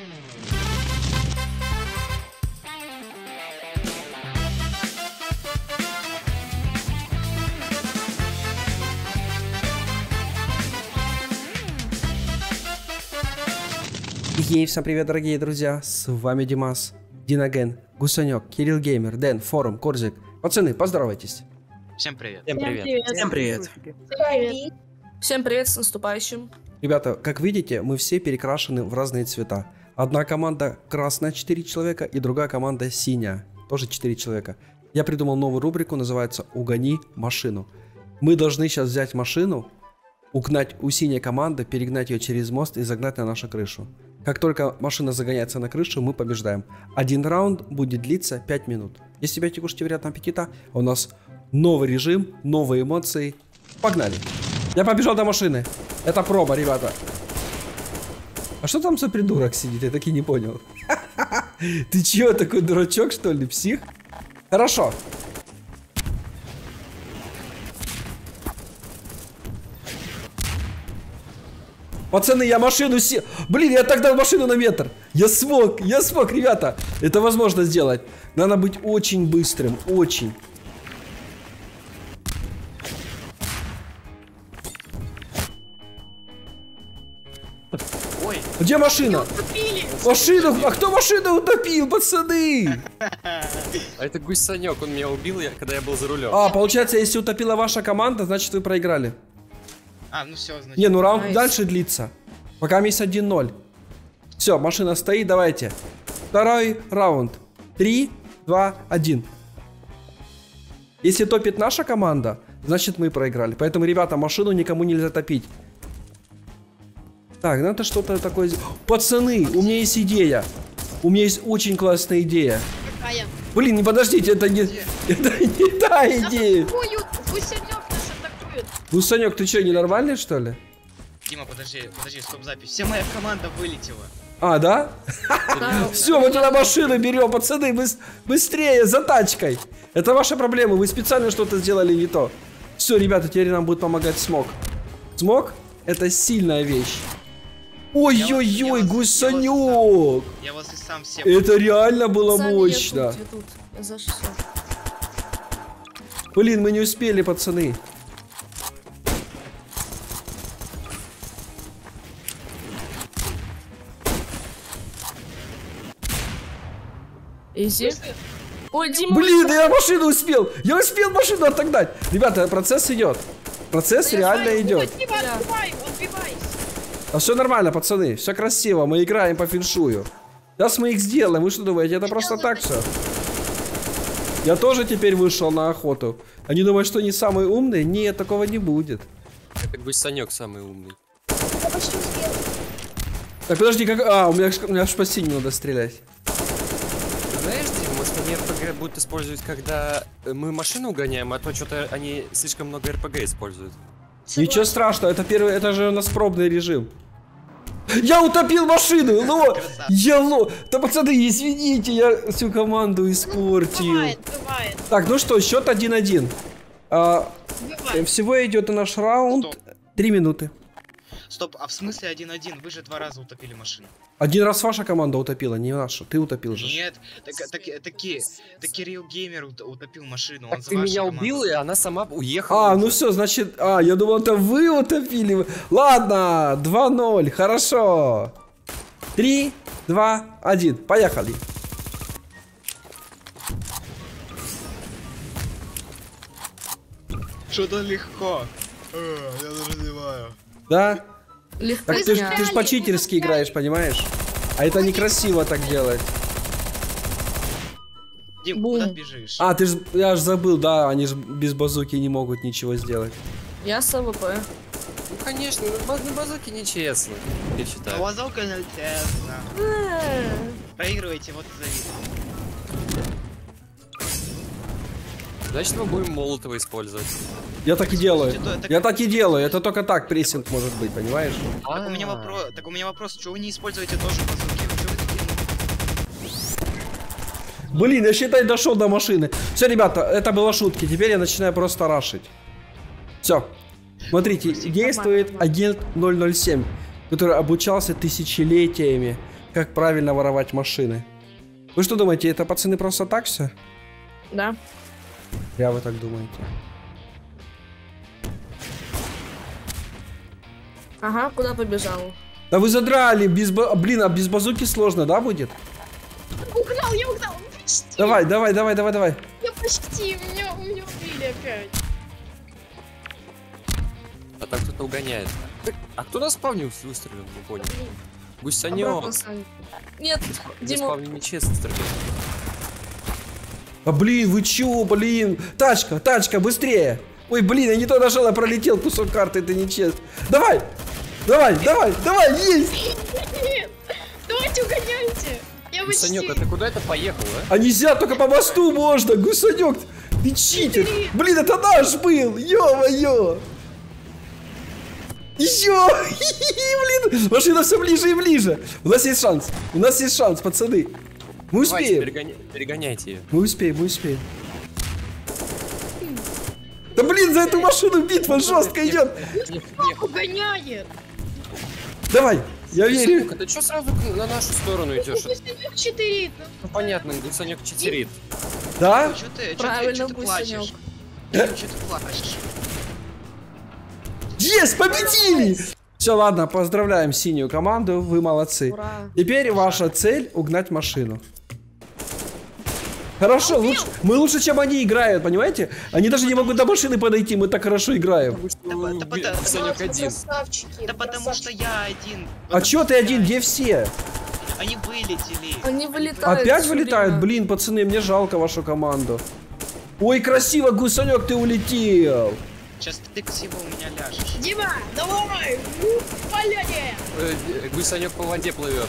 Ей, всем привет, дорогие друзья, с вами Димас, Динаген, Гусанек, Кирилл Геймер, Дэн, Форум, Корзик. Пацаны, поздоровайтесь. Всем привет. Всем привет. Всем привет. Привет. Всем привет с наступающим. Ребята, как видите, мы все перекрашены в разные цвета. Одна команда красная, 4 человека, и другая команда синяя, тоже 4 человека. Я придумал новую рубрику, называется «Угони машину». Мы должны сейчас взять машину, угнать у синей команды, перегнать ее через мост и загнать на нашу крышу. Как только машина загоняется на крышу, мы побеждаем. Один раунд будет длиться 5 минут. Если тебя кушайте приятного аппетита, у нас новый режим, новые эмоции. Погнали. Я побежал до машины. Это проба, ребята. А что там за придурок сидит? Я таки не понял. Ты чё, такой дурачок, что ли, псих? Хорошо. Пацаны, я машину се... Блин, я тогда машину на метр. Я смог, я смог, ребята. Это возможно сделать. Надо быть очень быстрым, очень. Где машина? Машину, а кто машину утопил, пацаны? А это гусанек, он меня убил, я- когда я был за рулем. А, получается, если утопила ваша команда, значит вы проиграли. а, ну все, значит. Не, ну раунд Nice. дальше длится. Пока есть 1-0. Все, машина стоит, давайте. Второй раунд. 3, 2, 1. Если топит наша команда, значит мы проиграли. Поэтому, ребята, машину никому нельзя топить. Так, надо что-то такое... сделать. Пацаны, у меня есть идея. У меня есть очень классная идея. Какая? Блин, не подождите, это не... Это не та идея. Гусанек, ты что, ненормальный, что ли? Дима, подожди, подожди, стоп запись. Вся моя команда вылетела. А, да? Все, мы туда машину берем, пацаны, быс- быстрее, за тачкой. Это ваша проблема, вы специально что-то сделали не то. Все, ребята, теперь нам будет помогать смог. Смог – это сильная вещь. Ой-ой-ой, гусанек! Я вас и сам всем. Это реально было Пацаны, я мощно. тут, я тут. Я за что? Блин, мы не успели, пацаны. Изи. Ой, Дима. Блин, я машину успел! Я успел машину отогнать! Ребята, процесс идет. Процесс реально идет. Отбивай, Да. отбивай, отбивай! А все нормально, пацаны, все красиво, мы играем по феншую. Сейчас мы их сделаем, вы что думаете, это просто так все? Я тоже теперь вышел на охоту. Они думают, что не самый умный? Нет, такого не будет. Это гусанек самый умный. Так, подожди, как... А, у меня, у меня аж по синему надо стрелять. Знаешь, Дим, может они РПГ будут использовать, когда э, мы машину угоняем, а то что-то они слишком много РПГ используют. Ничего страшного, это первый, это же у нас пробный режим. Я утопил машину, ло! Я ло! Да, пацаны, извините, я всю команду испортил. Бывает, бывает, Так, ну что, счет 1-1. А, бывает. всего идет наш раунд. 3 минуты. Стоп, а в смысле 1-1? Вы же два раза утопили машину. Один раз ваша команда утопила, не наша. Ты утопил же. Нет, так, так, таки, так Кирилл Геймер ут- утопил машину. Он Так ты меня командой. убил, и она сама уехала. А, ну уже. все, значит... А, я думал, это вы утопили. Ладно, 2-0, хорошо. 3, 2, 1, поехали. Что-то легко. Э, Я разливаю. Да? Легко Так ты, ты ж по-читерски играешь, понимаешь? А это некрасиво так делать. Дим, Бум. куда бежишь? А, ты ж, я ж забыл, да, они же без базуки не могут ничего сделать. Я с AWP. Ну, конечно, на, баз- на базуке нечестно, я считаю. Лазалка честно. Э, Проигрываете, вот и Значит, мы будем молотого использовать. Я так и делаю. Слушайте, то- так- Я так и делаю. Это только так прессинг может быть, понимаешь? Так у меня А. вопрос, так у меня вопрос, что вы не используете тоже базуки? Блин, я считай дошел до машины. Все, ребята, это было шутки. Теперь я начинаю просто рашить. Все. Смотрите, действует агент 007, который обучался тысячелетиями как правильно воровать машины. Вы что думаете, это пацаны просто так все? Да. Я вы так думаете? Ага, куда побежал? Да вы задрали, без ба- блин, а без базуки сложно, да, будет? Угнал, я угнал. Почти. Давай, давай, давай, давай, давай. Я почти. Меня, меня убили опять. А там кто-то угоняет. Так, А кто на спавне выс- выстрелил, не понял. Обратно, Гусанёк. Сань. Нет, На Дима, спавне нечестно стреляет. А блин, вы чё, блин? Тачка, тачка, быстрее. Ой, блин, я не то нажал, я пролетел кусок карты, это нечестно. Давай, давай, давай, давай, есть. Нет. Давайте угоняйте. Я почти. Гусанёк, а ты куда это поехал, а? А нельзя, только по мосту можно, гусанек. Ты читер. Блин, это наш был, ё-моё. Ё, блин, машина все ближе и ближе. У нас есть шанс, у нас есть шанс, пацаны. Мы Давайте, успеем, перегоня- перегоняйте ее. мы успеем, мы успеем. Да блин, за эту машину битва жестко идет. Угоняет. Давай, я верю. Гусанёк, а ты чё сразу на нашу сторону идешь? Гусенёк читерит. Ну, Ну понятно, Гусанёк читерит. Да? Что ты, чё ты, правильно, ты чё ты плачешь? Есть, победили! Все, ладно, поздравляем синюю команду, вы молодцы. Ура. Теперь ваша цель угнать машину. Хорошо, лучше, мы лучше, чем они играют, понимаете? Они даже не могут до машины подойти, мы так хорошо играем. Да Гусанёк один. Да потому что я один. А чё ты один, где все? Они вылетели. Они вылетают. Опять вылетают? время. Блин, пацаны, мне жалко вашу команду. Ой, красиво, гусанек, ты улетел. Сейчас ты всего у меня ляжешь. Дима, давай. Ну, поляне. Э, э, Гусанёк по воде плывет.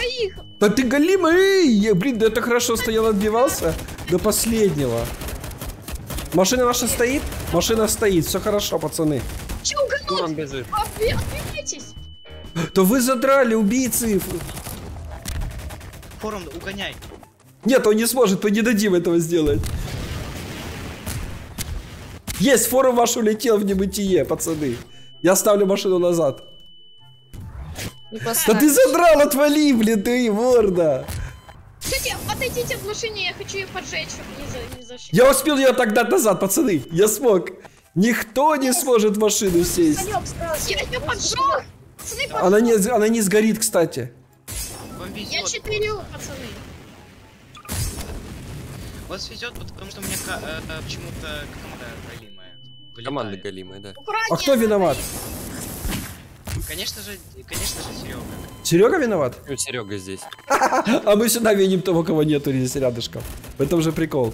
Своих. Да ты галимый! Я, блин, да это хорошо стоял, отбивался до последнего. Машина наша стоит? Машина стоит, все хорошо, пацаны. Че угонять? Туром бежит. Отбивайтесь. То вы задрали, убийцы. Форум, угоняй. Нет, он не сможет, мы не дадим этого сделать. Есть, форум ваш улетел в небытие, пацаны. Я ставлю машину назад. Да ты задрал, отвали, блин, ты, морда. Кстати, отойдите от машины, я хочу ее поджечь, чтобы не, за, не зашибить. Я успел ее отогнать назад, пацаны. Я смог. Никто не сможет в машину сесть. Я ее поджег. Она не, она не сгорит, кстати. Я читерю, пацаны. Вас везет, потому что у меня э, э, почему-то команда. Вылетает. Команда галимая, да. Аккуратнее, А кто виноват? Конечно же, конечно же, Серега. Серега виноват? Ну, Серега здесь. А мы сюда виним того, кого нету здесь рядышком. В этом же прикол.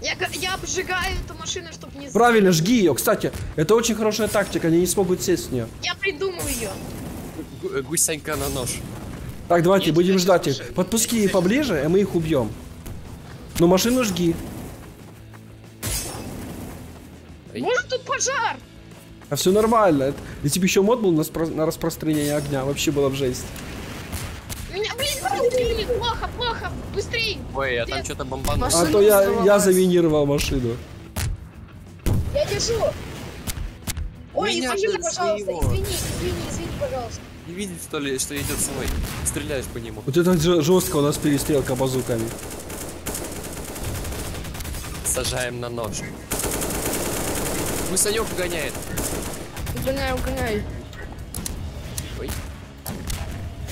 Я, я обжигаю эту машину, чтобы не... Правильно, жги ее. Кстати, это очень хорошая тактика, они не смогут сесть с нее. Я придумаю ее. Э, Гусянька на нож. Так, давайте, Нет, будем ждать их. Подпуски их поближе, и мы их убьем. Но машину жги. Может тут пожар? А все нормально. Это- Если бы еще мод был на, спро- на распространение огня, вообще было бы жесть. Меня, блин, убили. Плохо, плохо. Быстрей. Ой, а там что-то бомбануло. А то я, я заминировал машину. Я держу. Ой, Меня извини, пожалуйста. своего. Извини, извини, извини, пожалуйста. Не видит, что ли, что идет свой. Стреляешь по нему. Вот это жестко у нас перестрелка базуками. Сажаем на нож. Гусанек гоняет. Угоняй, угоняй. Ой.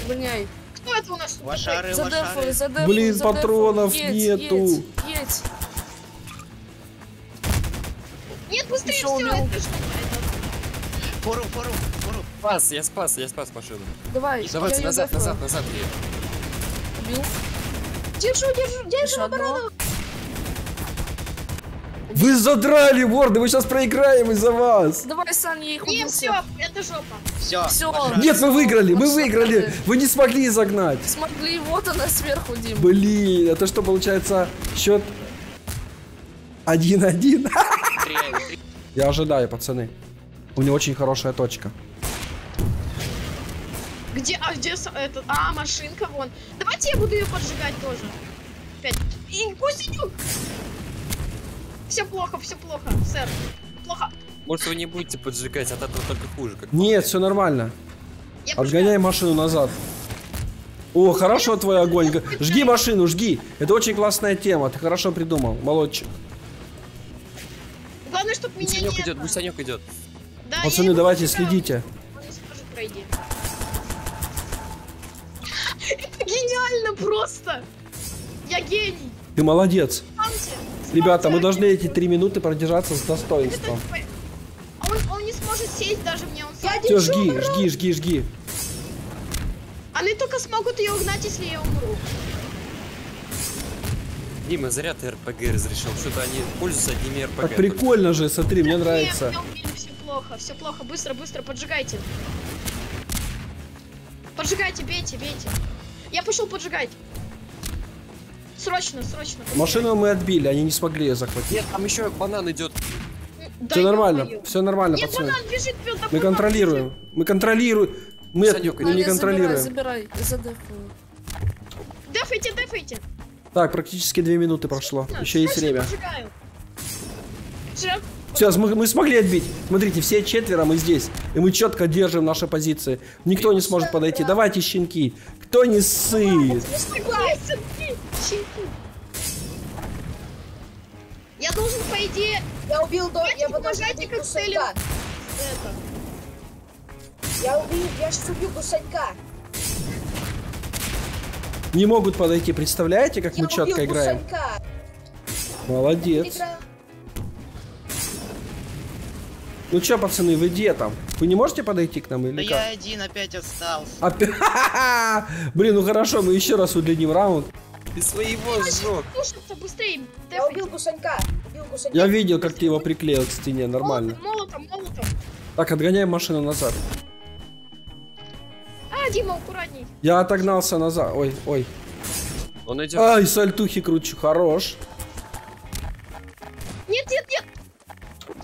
Угоняй. Кто это у нас? тут Лошары, За дефу, лошары. за дефу, Блин, за дефу. патронов Едь, нету. Едь, едь. Нет, быстрее все. что? Форум, форум, форум. Спас, я спас, я спас машину. Давай, Давайте её назад, назад, назад. ей. Убил. Держу, держу, держу оборону. Вы задрали, ворды, мы сейчас проиграем из-за вас. Давай, Сань, я их Не, убил все, это жопа. Все, Всё. Нет, мы выиграли, мы выиграли. Вы не смогли загнать. Смогли, вот она сверху, Дим. Блин, это что получается счет 1-1? Я ожидаю, пацаны. У него очень хорошая точка. Где, а где этот, а, машинка вон. Давайте я буду ее поджигать тоже. Опять. И гусенюк. Все плохо, все плохо, сэр. Плохо. Может, вы не будете поджигать, от этого только хуже. Как Нет, все нормально. Я Отгоняй поджигаю. машину назад. О, хорошо твой огонь. Жги машину, жги. Это очень классная тема. Ты хорошо придумал. Молодчик. Главное, чтобы меня Гусанек не... идет, это- гусанек идет. Да, Пацаны, давайте поджигаю. следите. Это гениально просто! Я гений! Ты молодец. Ребята, мы должны эти три минуты продержаться с достоинством. типа- А он, он не сможет сесть даже мне, он сам. Все, жги, жги, жги, жги. Они только смогут ее угнать, если я умру. Дима, зря ты РПГ разрешил. Что-то они пользуются одними РПГ. Так прикольно же, смотри, мне Нет, нравится. меня убили, все плохо, все плохо, быстро, быстро, поджигайте. Поджигайте, бейте, бейте. Я пошел поджигать. Срочно, срочно. поджигайте. Машину мы отбили, они не смогли ее захватить. Нет, там еще банан идет. Да Все нормально, ё-моё. все нормально, Нет, пацаны. банан бежит, да Мы куда контролируем. Мы контролируем. Мы, от- Санёк, мы не контролируем. Забирай, забирай, бежит? Дефайте, дефайте. Так, практически две минуты прошло. Срочно, Еще есть время. Все, мы, мы смогли отбить. Смотрите, все четверо мы здесь. И мы четко держим наши позиции. Никто не сможет подойти. Давайте, щенки. Кто не сыт? Согласен, ты, щенки. Я должен, по идее, Я убил до... Я подожду помогайте убить гусанька. это. Я убил... Я сейчас убью гусанька. Не могут подойти. Представляете, как Я мы четко играем? гусанька. Молодец. Игра. Ну что, пацаны, вы где там? Вы не можете подойти к нам Да или я как? один опять остался. Опять- Блин, ну хорошо, мы еще раз удлиним раунд. Ты своего сжег. Слушай-то быстрее. Я убил гусанька. Убил гусанька. Я видел, как ты его приклеил к стене, нормально. Молотом, молотом, молотом. Так, отгоняем машину назад. А, Дима, аккуратней. Я отогнался назад. Ой, ой. Он идет. Ай, сальтухи кручу, хорош. Нет, нет, нет.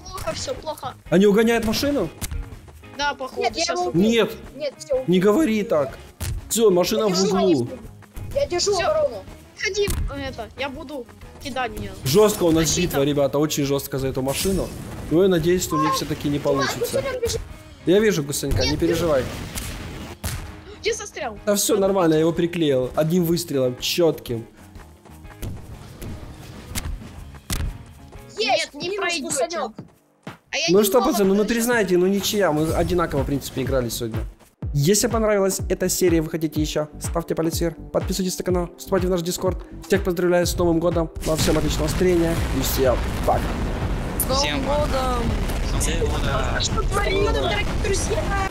Плохо, все, плохо. Они угоняют машину? Да, походу, Нет, я сейчас его убью. Нет, Нет, все. не говори так. Все, машина в углу. Я держу Всё. оборону. Ходи, это, я буду кидать меня. Жестко у нас Защита. битва, ребята, очень жестко за эту машину. Ну и надеюсь, что у них все-таки не получится. Я вижу Гусанька, не переживай. Где застрял? Да все нормально, я его приклеил. Одним выстрелом, четким. Есть, Нет, не пройдете. гусанек. А я Ну не что, пацаны, ну признайте, ну ничья, мы одинаково, в принципе, играли сегодня. Если понравилась эта серия, вы хотите еще, ставьте палец вверх, подписывайтесь на канал, вступайте в наш дискорд. Всех поздравляю с Новым годом, вам всем отличного настроения и всем пока. С Новым Всем годом! Всем удачи. Что творим, дорогие друзья?